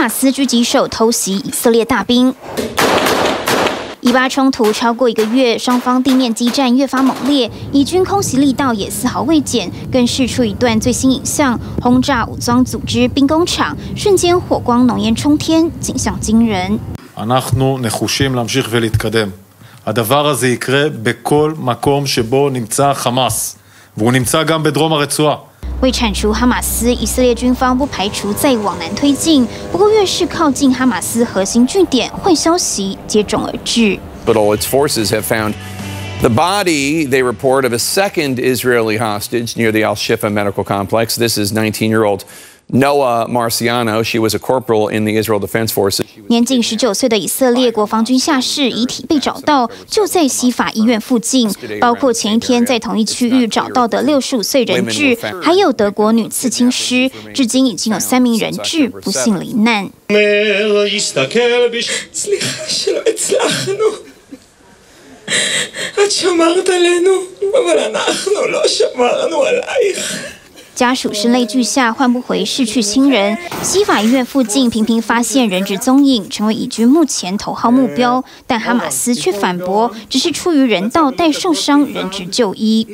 马斯狙击手偷袭以色列大兵。以巴冲突超过一个月，双方地面激战越发猛烈，以军空袭力道也丝毫未减，更释出一段最新影像，轰炸武装组织兵工厂，瞬间火光浓烟冲天，景象惊人。אנחנו נחושים להמשיך ולהתקדם. הדבר הזה יקרה בכל מקום שבו נמצא חמאס, והוא נמצא גם בדרום הרצועה. 为铲除哈马斯，以色列军方不排除再往南推进。不过，越是靠近哈马斯核心据点，坏消息接踵而至。But all its forces have found the body, they report, of a second Israeli hostage near the Al Shifa medical complex. This is 19 year old Noah Marciano. She was a corporal in the Israel Defense Forces. 年仅十九岁的以色列国防军下士遗体被找到，就在西法医院附近。包括前一天在同一区域找到的六十五岁人质，还有德国女刺青师。至今已经有三名人质不幸罹难。家属声泪俱下，换不回逝去亲人。西法医院附近频频发现人质踪影，成为以军目前头号目标。但哈马斯却反驳，只是出于人道带受伤人质就医。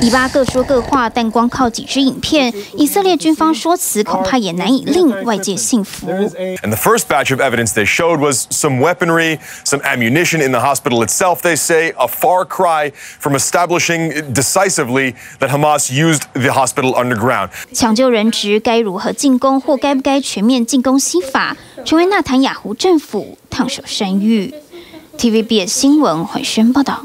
以巴各说各话，但光靠几支影片，以色列军方说辞恐怕也难以令外界信服。And the first batch of evidence they showed was some weaponry, some ammunition in the hospital itself. They say a far cry from establishing decisively that Hamas used the hospital underground. 抢救人质该如何进攻，或该不该全面进攻西法，成为纳坦雅胡政府烫手山芋。TVB 新闻回宣报道。